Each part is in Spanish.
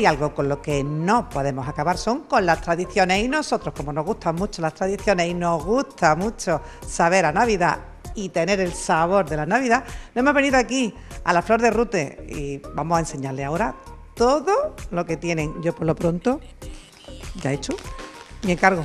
Hay algo con lo que no podemos acabar son con las tradiciones y nosotros como nos gustan mucho las tradiciones y nos gusta mucho saber a Navidad y tener el sabor de la Navidad, nos hemos venido aquí a la Flor de Rute y vamos a enseñarle ahora todo lo que tienen. Yo por lo pronto ya he hecho mi encargo.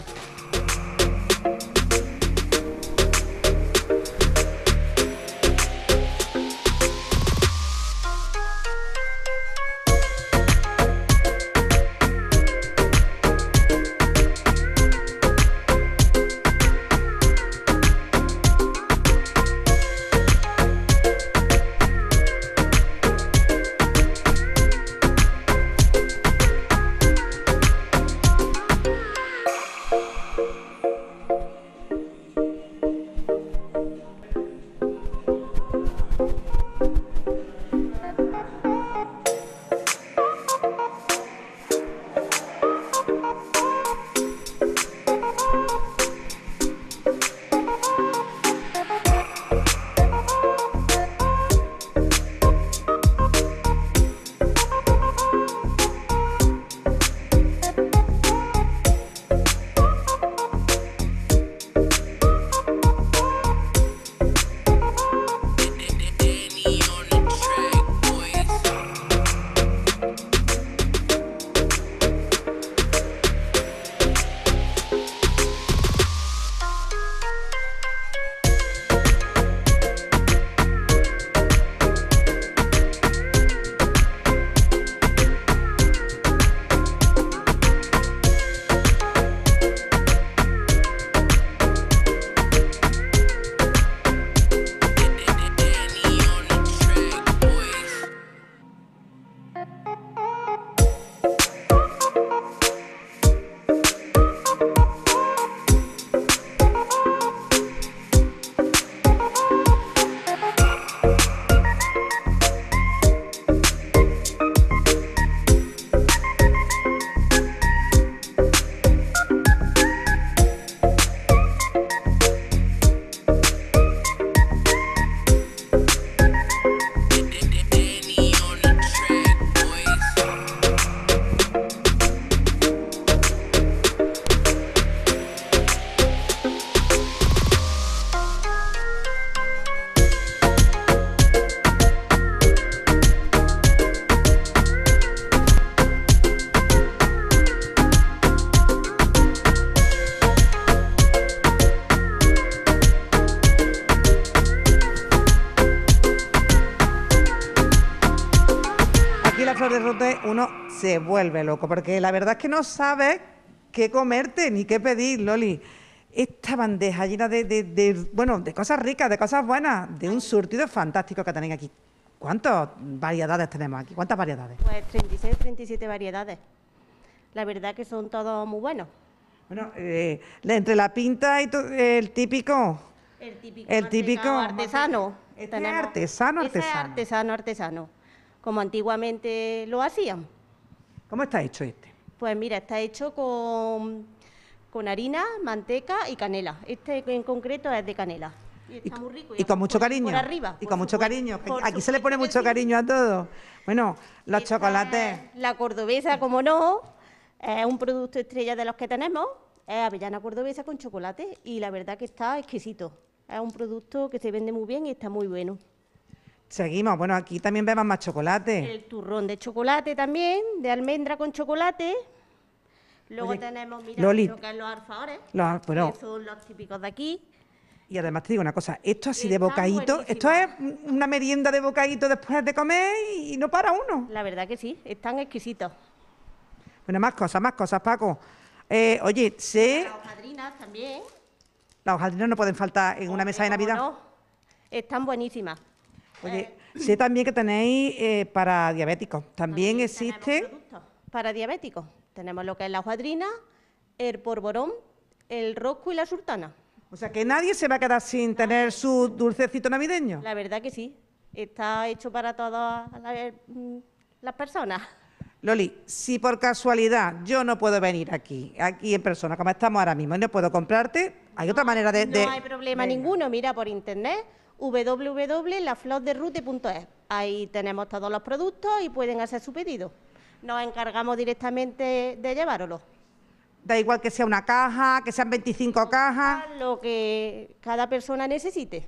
Aquí la Flor de Rute uno se vuelve loco porque la verdad es que no sabes qué comerte ni qué pedir, Loli. Esta bandeja llena de, de- de, bueno, de cosas ricas, de cosas buenas, de un surtido fantástico que tenéis aquí. ¿Cuántas variedades tenemos aquí? ¿Cuántas variedades? Pues 36, 37 variedades. La verdad que son todos muy buenos. Bueno, eh, entre la pinta y el típico. El típico, El típico artesano. Este artesano, ese artesano. artesano, artesano. Como antiguamente lo hacían. ¿Cómo está hecho este? Pues mira, está hecho con, con harina, manteca y canela. Este en concreto es de canela. Y está muy rico. Y con mucho por- cariño. Por arriba. Y con mucho supuesto, cariño. Aquí se le pone mucho cariño a todo. Bueno, los Esta chocolates. es La cordobesa, como no, es un producto estrella de los que tenemos. Es avellana cordobesa con chocolate y la verdad que está exquisito. Es un producto que se vende muy bien y está muy bueno. Seguimos. Bueno, aquí también vemos más chocolate. El turrón de chocolate también, de almendra con chocolate. Luego Oye, tenemos, mira, Loli, lo que es los alfajores, los- que son los típicos de aquí. Y además te digo una cosa, esto así de bocadito, esto es una merienda de bocadito después de comer y no para uno. La verdad que sí, están exquisitos. Bueno, más cosas, más cosas, Paco. Eh, oye, sé, Las hojaldrinas también. las hojaldrinas no pueden faltar en una mesa de Navidad. no, Están buenísimas. Oye, sé también que tenéis eh, para diabéticos. También tenemos existe, Para diabéticos. Tenemos lo que es la hojaldrina, el porborón, el rosco y la sultana. o sea, que nadie se va a quedar sin tener su dulcecito navideño. La verdad que sí. está hecho para todas la- mm, las personas. Loli, si por casualidad yo no puedo venir aquí, aquí en persona, como estamos ahora mismo, y no puedo comprarte, hay otra manera de... de- No hay problema Venga. ninguno, mira por internet www.laflorderrute.es. Ahí tenemos todos los productos y pueden hacer su pedido. Nos encargamos directamente de llevároslo. Da igual que sea una caja, que sean 25 cajas. Lo que cada persona necesite.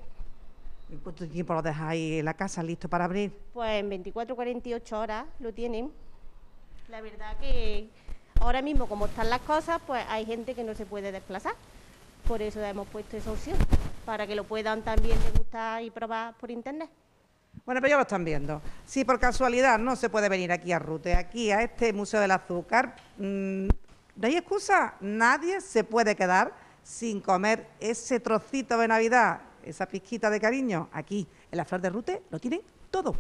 ¿Y ¿Cuánto tiempo lo dejáis en la casa listo para abrir? Pues en 24 48 horas lo tienen. La verdad que ahora mismo como están las cosas, pues hay gente que no se puede desplazar. Por eso hemos puesto esa opción, para que lo puedan también degustar y probar por internet. Bueno, pero ya lo están viendo. Si por casualidad no se puede venir aquí a Rute, aquí a este Museo del Azúcar, mm, no hay excusa, nadie se puede quedar sin comer ese trocito de Navidad, esa pizquita de cariño. Aquí, en la Flor de Rute, lo tienen todo.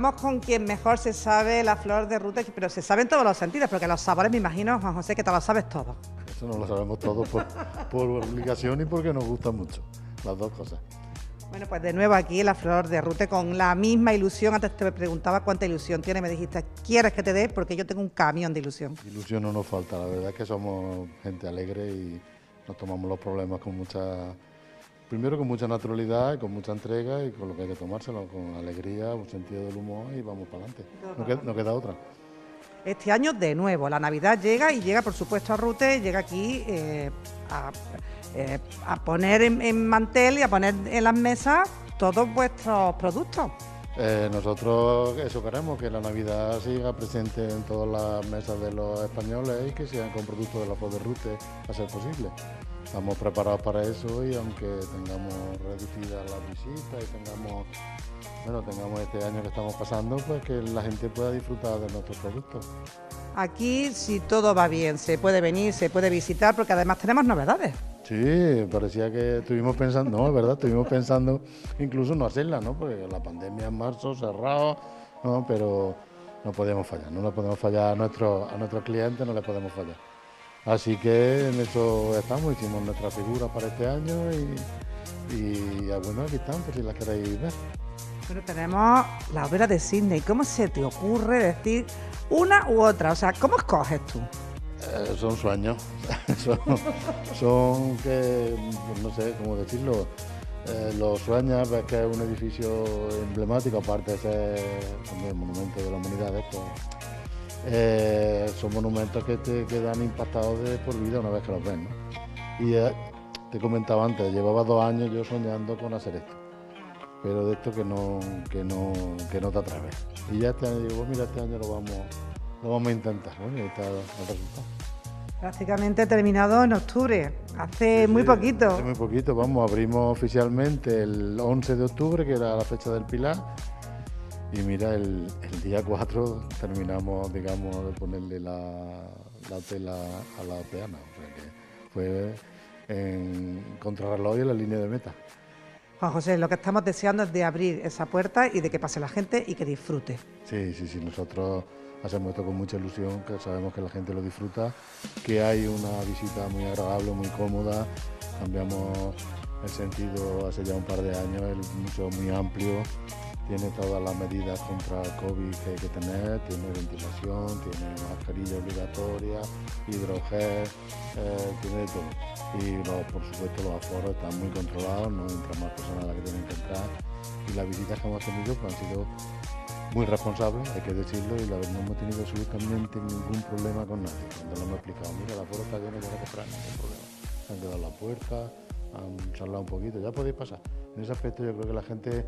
Estamos con quien mejor se sabe la flor de ruta, pero se saben todos los sentidos, porque los sabores, me imagino, Juan José, que te los sabes todos. Eso no lo sabemos todos por, por obligación y porque nos gusta mucho, las dos cosas. Bueno, pues de nuevo aquí la Flor de Rute con la misma ilusión. Antes te preguntaba cuánta ilusión tiene, me dijiste, ¿quieres que te dé? Porque yo tengo un camión de ilusión. Ilusión no nos falta, la verdad es que somos gente alegre y nos tomamos los problemas con mucha, primero con mucha naturalidad con mucha entrega y con lo que hay que tomárselo, con alegría, un sentido del humor y vamos para adelante. No queda, otra. Este año de nuevo, la Navidad llega y llega, por supuesto, a Rute, llega aquí eh, a, eh, a poner en mantel y a poner en las mesas todos vuestros productos. Eh, nosotros eso queremos, que la Navidad siga presente en todas las mesas de los españoles y que sean con productos de la Flor de Rute a ser posible. Estamos preparados para eso y aunque tengamos reducidas las visitas y tengamos, bueno, tengamos este año que estamos pasando, pues que la gente pueda disfrutar de nuestros productos. Aquí, si todo va bien, se puede venir, se puede visitar, porque además tenemos novedades. Sí, parecía que estuvimos pensando, no, es verdad, estuvimos pensando incluso no hacerla, ¿no? Porque la pandemia en marzo, cerrado, ¿no? Pero no podemos fallar, no le podemos fallar a, nuestro, a nuestros clientes, no le podemos fallar. Así que en eso estamos, hicimos nuestra figura para este año y, y bueno, aquí están, por si las queréis ver. Bueno, tenemos la obra de Sydney. ¿Cómo se te ocurre decir una u otra? O sea, ¿cómo escoges tú? Eh, son sueños, son, que, pues no sé cómo decirlo, eh, los sueños, ves que es un edificio emblemático, aparte de ser también monumento de la humanidad, eh, son monumentos que te quedan impactados por vida una vez que los ves, ¿no? Y te comentaba antes, llevaba dos años yo soñando con hacer esto, pero de esto que no, que no, que no te atreves. Y ya este año digo, mira, este año lo vamos, lo vamos a intentar, bueno, y ahí está el resultado. Prácticamente terminado en octubre, hace Sí, muy sí, poquito. Hace muy poquito, vamos, abrimos oficialmente el 11 de octubre, que era la fecha del Pilar. Y mira, el, el día 4 terminamos, digamos, de ponerle la, la tela a la peana. O que fue en contrarreloj y en la línea de meta. Juan José, lo que estamos deseando es de abrir esa puerta y de que pase la gente y que disfrute. Sí, sí, sí, nosotros hacemos esto con mucha ilusión, que sabemos que la gente lo disfruta, que hay una visita muy agradable, muy cómoda, cambiamos el sentido hace ya un par de años, el museo es muy amplio, tiene todas las medidas contra el COVID que hay que tener, tiene ventilación, tiene mascarilla obligatoria, hidrogel, eh, tiene todo. Y lo- por supuesto los aforos están muy controlados, no entran más personas a las que tienen que entrar. Y las visitas que hemos tenido pues, han sido muy responsables, hay que decirlo, y la verdad no hemos tenido absolutamente ningún problema con nadie. Cuando lo hemos explicado, mira, la aforo está lleno, ya no comprar ningún problema. Se han quedado la puerta, han charlado un poquito, ya podéis pasar. En ese aspecto yo creo que la gente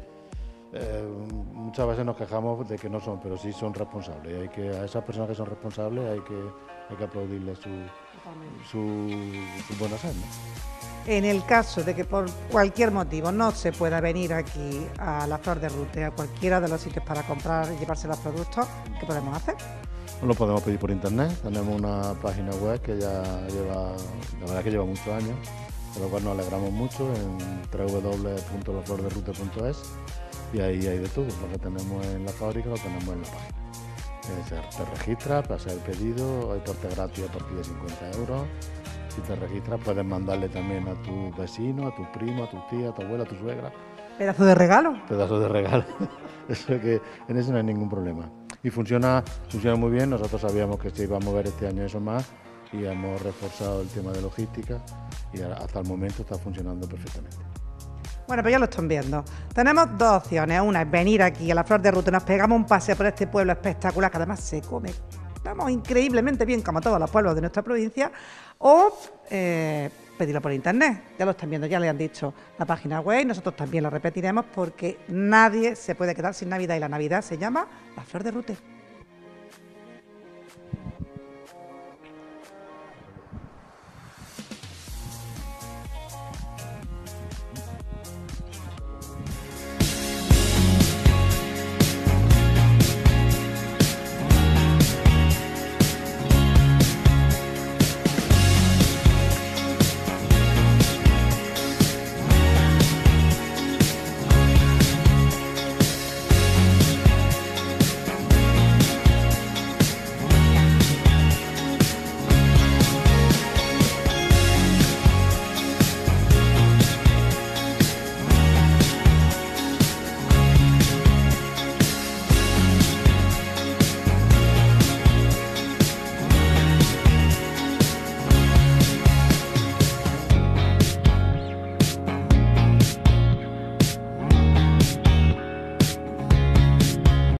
eh, muchas veces nos quejamos de que no son, pero sí son responsables. Y hay que, a esas personas que son responsables hay que, hay que aplaudirles su, su, su buen hacer. ¿no? En el caso de que por cualquier motivo no se pueda venir aquí a la Flor de Rute, a cualquiera de los sitios para comprar y llevarse los productos, ¿qué podemos hacer? Lo podemos pedir por internet. Tenemos una página web que ya lleva, la verdad que lleva muchos años, de lo cual nos alegramos mucho en www.laflorderrute.es y ahí hay de todo. Lo que tenemos en la fábrica lo tenemos en la página. Eh, te registras, para hacer el pedido, hay torta gratis a partir de 50 euros. Si te registras puedes mandarle también a tu vecino, a tu primo, a tu tía, a tu abuela, a tu suegra Pedazo de regalo. pedazo de regalo. Eso que en eso no hay ningún problema. Y funciona, funciona muy bien. Nosotros sabíamos que se iba a mover este año eso más y hemos reforzado el tema de logística y hasta el momento está funcionando perfectamente. Bueno, pues ya lo están viendo. Tenemos dos opciones. Una es venir aquí a la Flor de Ruta, nos pegamos un paseo por este pueblo espectacular que además se come, vamos, increíblemente bien, como todos los pueblos de nuestra provincia, o eh, pedirlo por internet. Ya lo están viendo, ya le han dicho la página web y nosotros también lo repetiremos porque nadie se puede quedar sin Navidad y la Navidad se llama la Flor de Rute.